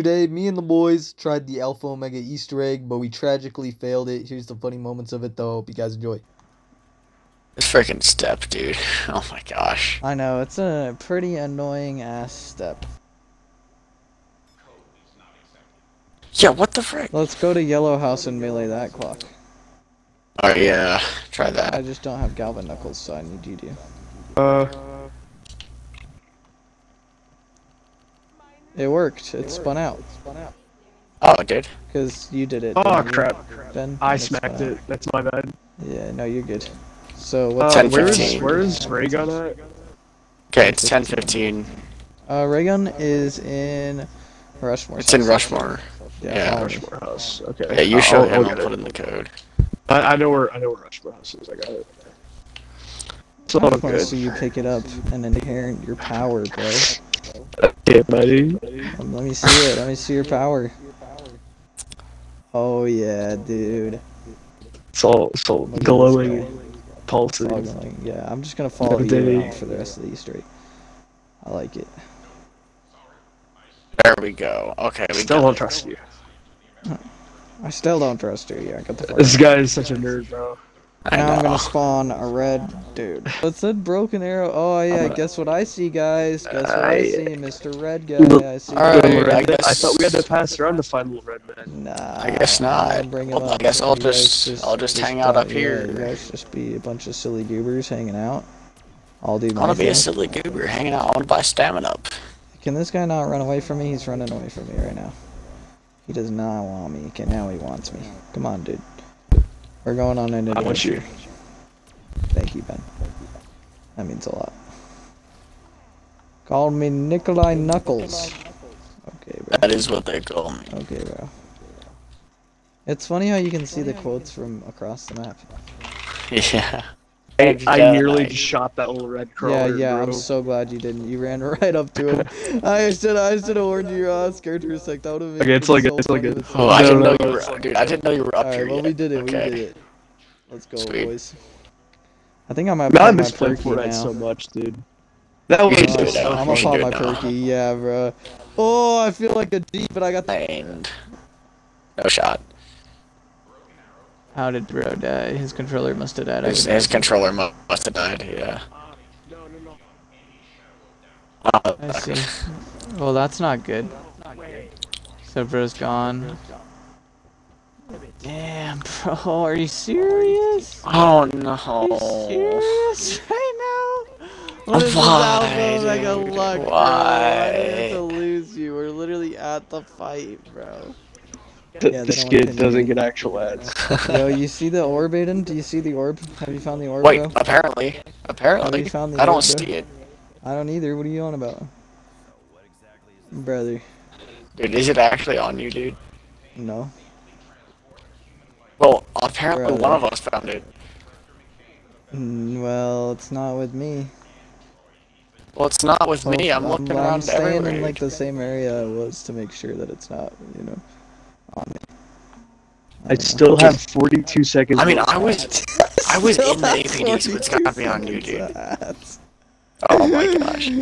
Yesterday, me and the boys tried the Alpha Omega Easter egg, but we tragically failed it. Here's the funny moments of it, though. Hope you guys enjoy. This freaking step, dude. Oh my gosh. I know, it's a pretty annoying ass step. Yeah, what the frick? Let's go to Yellow House and melee that clock. Oh yeah, try that. I just don't have Galvan Knuckles, so I need you to. Uh, It worked. It spun out. Spun out. Oh, dude. Because you did it. oh crap. Ben? I It smacked out. it. That's my bad. Yeah, no, you're good. So, Uh, what's 10, where's, 15. where's Raygun at? Okay, it's 10, 15. Uh, Raygun is in Rushmore. It's in Rushmore. Yeah. yeah. Rushmore House. Okay. Yeah, you show I'll- him. I'll I'll put it. in the code. I, I know where I know where Rushmore House is. I got it. It's all I just want to good. see you pick it up and inherit your power, bro. Yeah, buddy. Let me see it. Let me see your power. Oh yeah, dude. It's all it's all Look at this glowing, pulsing. Yeah, I'm just gonna follow you around for the rest of the Easter egg. I like it. There we go. Okay, we Still don't it. trust you. I still don't trust you. Yeah, I got the. This guy is such a nerd, bro. I Now I'm gonna spawn a red dude. It said broken arrow. Oh yeah, guess what I see, guys? Guess what I I- see, Mr. Red Guy. Look- I see. Alright, Red I red man. I thought we had to pass around to find little red man. Nah. I guess not. I'll bring Well, I guess I'll You guys just- I'll just hang out don't- up yeah, here. you guys just be a bunch of silly goobers hanging out. I'll do I wanna be a silly goober hanging out. I wanna buy stamina up. Can this guy not run away from me? He's running away from me right now. He does not want me. Okay, now he wants me. Come on, dude. We're going on an adventure. I want you. Thank you, Ben. That means a lot. Call me Nikolai Knuckles. Okay, bro. That is what they call me. Okay, bro. It's funny how you can see the quotes from across the map. Yeah. I, I nearly just shot that little red yeah, crawler. yeah, bro. I'm so glad you didn't. You ran right up to him. I should I should have warned you. I was scared for a sec. That would have made Okay, it's like so it's like fun a- Oh, I No, didn't no, know you were, it's dude. I didn't know you were up Alright, here well yet. we did it. Okay. We did it. Let's go, Sweet. boys. I think I might Man, I pop my miss playing perky Fortnite now. so much, dude. That was You Uh, should do it now. I'm gonna pop my now. perky. Yeah, bro. Oh, I feel like a G, but I got the. And no shot. How did bro die? His controller must have died. His, his controller mu- must have died. Yeah. Oh, I see. Well, that's not good. So bro's gone. Damn, bro, are you serious? Oh no. Are you serious right now? What is this Why, alpha mega dude? luck, bro? I have Why? to lose you. We're literally at the fight, bro. Th- Yeah, they this don't wanna kid pin doesn't get actual ads. Yo, you see the orb, Aiden? Do you see the orb? Have you found the orb, Wait, bro? apparently. Apparently. you found the I don't orb, bro? see it. I don't either. What are you on about? Brother, Dude, is it actually on you, dude? no. Well, apparently Brother. one of us found it. Mm, Well, it's not with me. Well, it's not with me. I'm Well, looking I'm around staying everywhere. in like the same area I was to make sure that it's not, you know, on me. I don't know. still have 42 seconds. I mean, left. I was, I was in the APD, so it's gotta be on you, dude. Oh my gosh.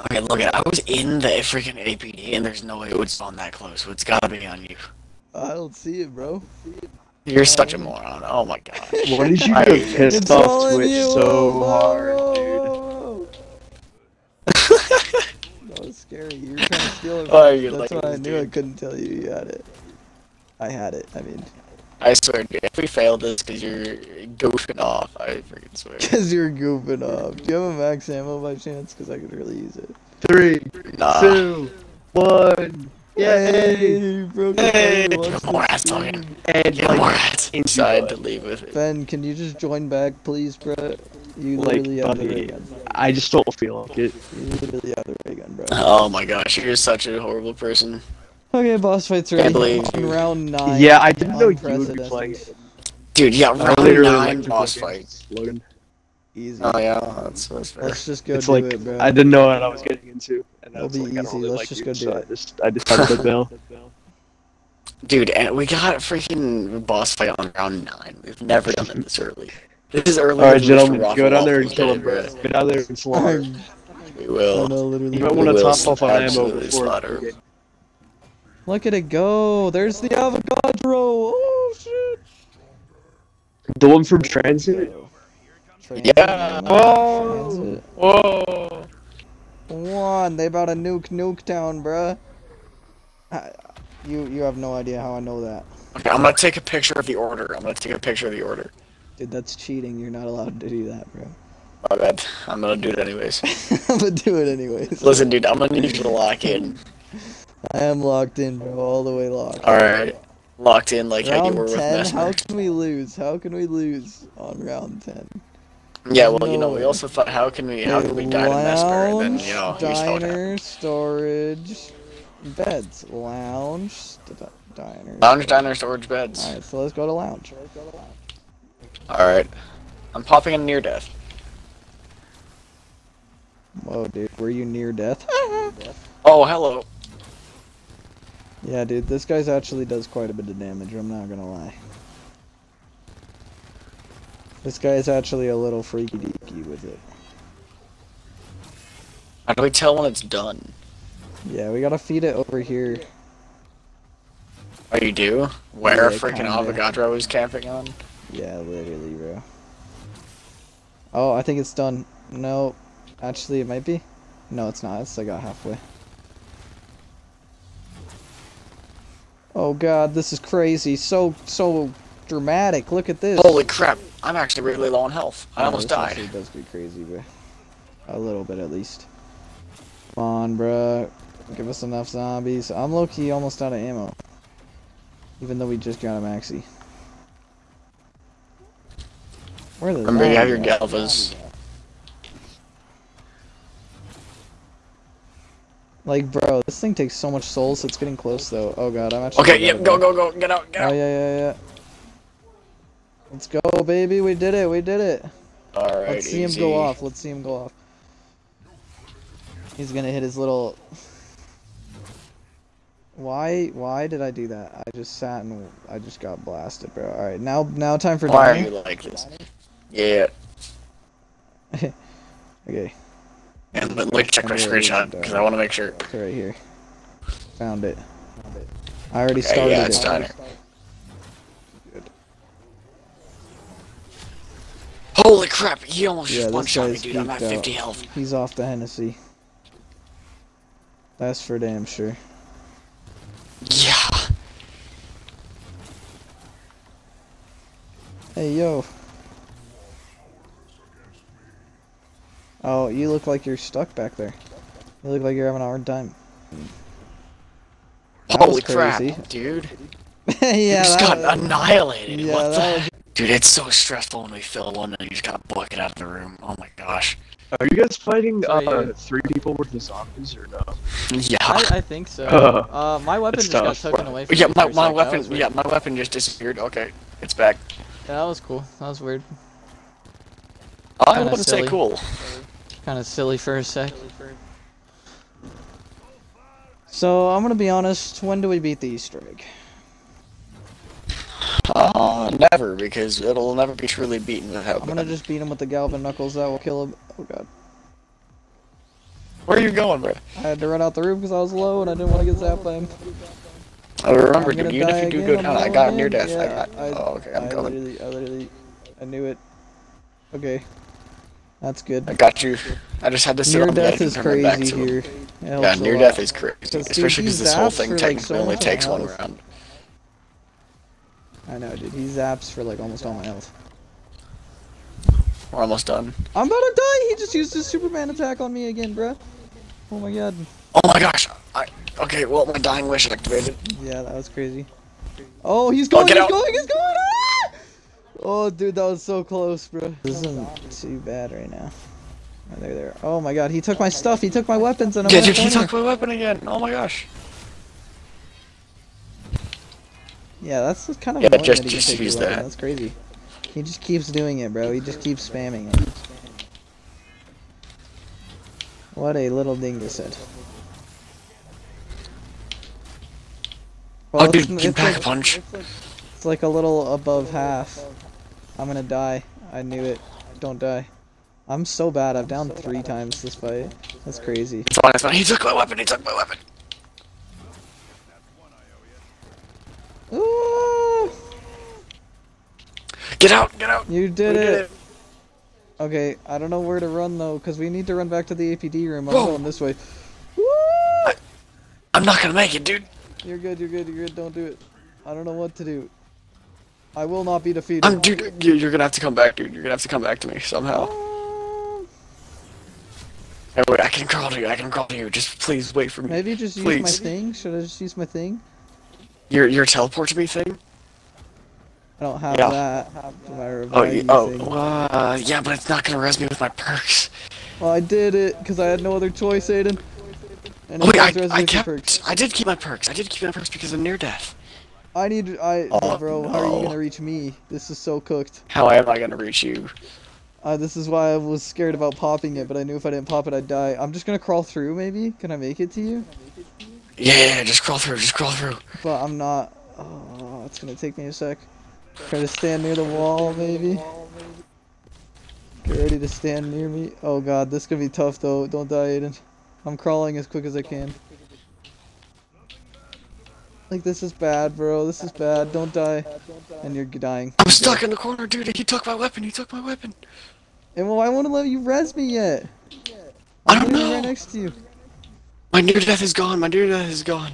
Okay, look at I was in the freaking APD, and there's no way it would spawn that close, so it's gotta be on you. I don't see it, bro. You're such a um, moron. Oh my gosh. Why did you I- get pissed It's all off in Twitch you. so oh, Whoa, hard, whoa, dude? whoa, whoa. That was scary. You were trying to steal it. Oh, you're That's like why I this knew I couldn't tell you you had it. I had it. I mean, I swear, dude, if we fail this because you're goofing off, I freaking swear. because you're goofing off. Do you have a max ammo by chance? Because I could really use it. Three, Nah. two, one. Yay! Yay! Broken Hey! Arrow wants Get more ads stream. talking. And Get like, more ads inside to leave with it. Ben, can you just join back, please, bro? You Like, literally have the ray buddy. gun. I just don't feel like it. You literally have the ray gun, bro. Oh my gosh, you're such a horrible person. Okay, boss fight's ready. believe On you. round nine. Yeah, I didn't know you would be playing. Dude, yeah, round literally nine like boss play fight. Logan. Easy. Oh yeah, that's, that's fair. Let's just go It's do like it, bro. I didn't know what I was getting into, and I It'll be like, I don't easy. really Let's like just you, go do so I just I decided to bail. Dude, and we got a freaking boss fight on round nine. We've never done it this early. This is early. All right, gentlemen, go down there and kill him, bro. Go down there and slaughter. I'm, We will. know. You might We want to top off on ammo before. slaughter. okay. Look at it go. There's the Avogadro. Oh shit. The one from Transit? Yeah. Transit. Oh. Whoa. One. They about to nuke Nuke Nuketown, bruh. I- You you have no idea how I know that. Okay, I'm gonna take a picture of the order. I'm gonna take a picture of the order. Dude, that's cheating. You're not allowed to do that, bro. My bad. I'm gonna do it anyways. I'm gonna do it anyways. Listen, dude, I'm gonna need you to lock in. I am locked in, bro. All the way locked. Alright. Locked in like how you Round were with 10, how can we lose? How can we lose on round 10? Yeah, well, you know, No we also thought, how can we, how can we die to Mesmer? And then, you know, Lounge, here's how it diner, storage, beds. Lounge, diner. Lounge, diner, storage beds. Alright, so let's go to lounge. Alright. I'm popping in near death. Whoa, dude, were you near death? Oh, hello. yeah, dude, this guy's actually does quite a bit of damage, I'm not gonna lie. This guy's actually a little freaky deaky with it. How do we tell when it's done? Yeah, we gotta feed it over here. Oh, you do? Where Yeah, freaking kinda. Avogadro is camping on? Yeah, literally, bro. Oh, I think it's done. No, actually, it might be. No, it's not. It's like got halfway. Oh god, this is crazy. So, so dramatic. Look at this. Holy crap, I'm actually really low on health. I Yeah, almost died. actually does get crazy, bro. A little bit at least. Come on, bro. Give us enough zombies. I'm low key almost out of ammo. Even though we just got a maxi. Where the Remember, you have your? Galvas. Like, bro, this thing takes so much souls. It's getting close, though. Oh god, I'm actually. Okay, yep, go, go, go, get out, get oh, out! Oh yeah, yeah, yeah. Let's go, baby. We did it. We did it. Alright, Let's see him go off. Let's see him go off. He's gonna hit his little. Why? Why did I do that? I just sat and I just got blasted, bro. All right, now, now time for Why are you like this? Yeah, Okay, and let me check my screenshot, because I want to make sure. it's right here. Found it. I already Okay, started yeah, it's it. done. Holy crap, he almost Yeah, just this one-shot me, dude. I'm at geeked out. 50 health. He's off the Hennessy. That's for damn sure. Yeah. Hey, yo. Oh, you look like you're stuck back there. You look like you're having a hard time. That Holy crap, dude. yeah, you just got was- annihilated. yeah, what the was- Dude, it's so stressful when we fill one and you just gotta book it out of the room. Oh my gosh. Are you guys fighting Right uh, here. three people worth of zombies or no? Yeah. I, I think so. Uh, Uh, my weapon it's just got taken away from yeah, me my, for my sec. Weapon. was weird. Yeah, my weapon just disappeared. Okay, it's back. Yeah, that was cool. That was weird. I Kinda wouldn't say silly. cool. Kind of silly for a sec. So, I'm gonna be honest, when do we beat the Easter egg? Uh, never, because it'll never be truly beaten without. I'm gonna Ben. just beat him with the Galvin Knuckles, that will kill him. Oh god. Where are you going, bro? I had to run out the room because I was low and I didn't want to get zapped by him. I remember, I'm dude. gonna Even if you do again, go I'm down, I got near in. death. I got. I- oh, okay, I'm I coming. literally, I literally, I knew it. Okay. That's good. I got you. I just had to sit Near on the death is turn my back crazy to here. Yeah, near lot. death is crazy, Because, especially because this whole thing for, like, technically so only takes one round. I know, dude. He zaps for like almost all my health. We're almost done. I'm about to die. He just used his Superman attack on me again, bruh. Oh my god. Oh my gosh! I okay. Well, my dying wish activated. Yeah, that was crazy. Oh, he's going, get he's out. going, he's going! Ah! Oh, dude, that was so close, bro. This isn't too bad right now. Oh, there, there. Oh my god, he took my stuff, he took my weapons, and I'm Yeah, in a dude, he took my weapon again. Oh my gosh. Yeah, that's just kind of Yeah, annoying just- that he can just use that. That's crazy. He just keeps doing it, bro. He just keeps spamming it. What a little dingus head. Oh, it's dude, n- you it's pack a like- punch. It's like a little above half. I'm gonna die. I knew it. Don't die. I'm so bad. I've downed three times this fight. That's crazy. It's fine, it's fine. He took my weapon. He took my weapon. Ooh. Get out! Get out! You did, it. did it. Okay, I don't know where to run though, because we need to run back to the APD room. I'm Whoa. going this way. Woo! I'm not gonna make it, dude. You're good. You're good. You're good. Don't do it. I don't know what to do. I will not be defeated. I'm dude. you- You're gonna have to come back, dude. You're gonna have to come back to me somehow. Hey, wait, I can crawl to you. I can crawl to you. Just please wait for me. Maybe just use my thing. Should I just use my thing? Your your teleport to me thing. I don't have Yeah. that. My Oh, you, oh, uh, yeah, but it's not gonna res me with my perks. Well, I did it because I had no other choice, Aiden. And Oh, wait, I, I kept. perks. I did keep my perks. I did keep my perks because of near death. I need. I. Oh, bro, how are you gonna reach me? This is so cooked. How am I gonna reach you? Uh, this is why I was scared about popping it, but I knew if I didn't pop it, I'd die. I'm just gonna crawl through, maybe? Can I make it to you? Yeah, just crawl through. Just crawl through. But I'm not. Oh, it's gonna take me a sec. Try to stand near the wall, maybe. Get ready to stand near me. Oh god, this is gonna be tough though. Don't die, Aiden. I'm crawling as quick as I can. Like, this is bad, bro. This is bad. Don't die. And you're dying. I'm stuck in the corner, dude. He took my weapon. He took my weapon. And well, I won't let you res me yet. I don't know. right next to you. My near death is gone. My near death is gone.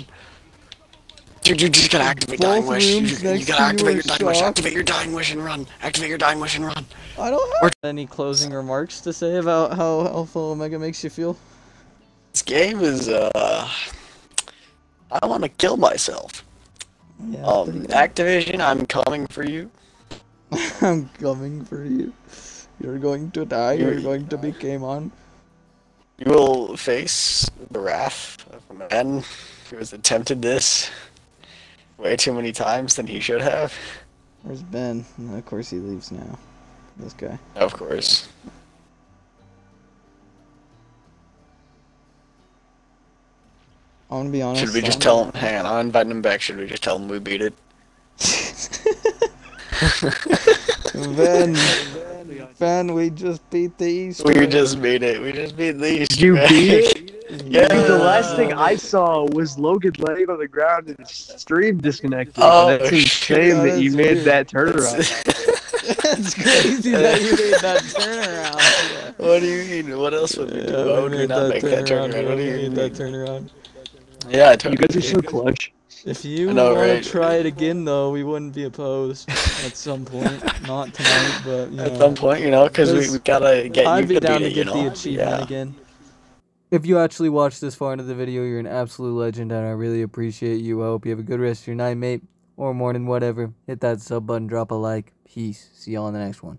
Dude, you just gotta activate Both dying wish. You, you gotta you activate your dying wish. Activate your dying wish and run. Activate your dying wish and run. I don't have any closing remarks to say about how Alpha Omega makes you feel. This game is uh. I want to kill myself. Yeah, Um. Activision, I'm coming for you. I'm coming for you. You're going to die. You're You're- going to be game on. You will face the wrath of a man who has attempted this way too many times than he should have. Where's Ben? Of course he leaves now. This guy. Of course. I want to be honest. Should we just I'm- tell him? Hang on, I'm inviting him back. Should we just tell him we beat it? Ben, Ben, we just beat the East. We just beat it. We just beat these. You beat it? Yeah. Dude, the last thing I saw was Logan laying on the ground and his stream disconnected. Oh, That's insane shit. that you That's made weird. that turnaround. it's crazy that you made that turnaround. what do you mean? What else would we do? Why would we not make that turnaround? What do you mean? That turnaround. Yeah, I You totally. guys are so clutch. If you I know, want right? to try it again, though, we wouldn't be opposed at some point. Not tonight, but you At know. some point, you know, because we, Because we gotta get I'd you be to down to it, you get know? the achievement yeah. again. If you actually watched this far into the video, you're an absolute legend, and I really appreciate you. I hope you have a good rest of your night, mate, or morning, whatever. Hit that sub button, drop a like. Peace. See y'all in the next one.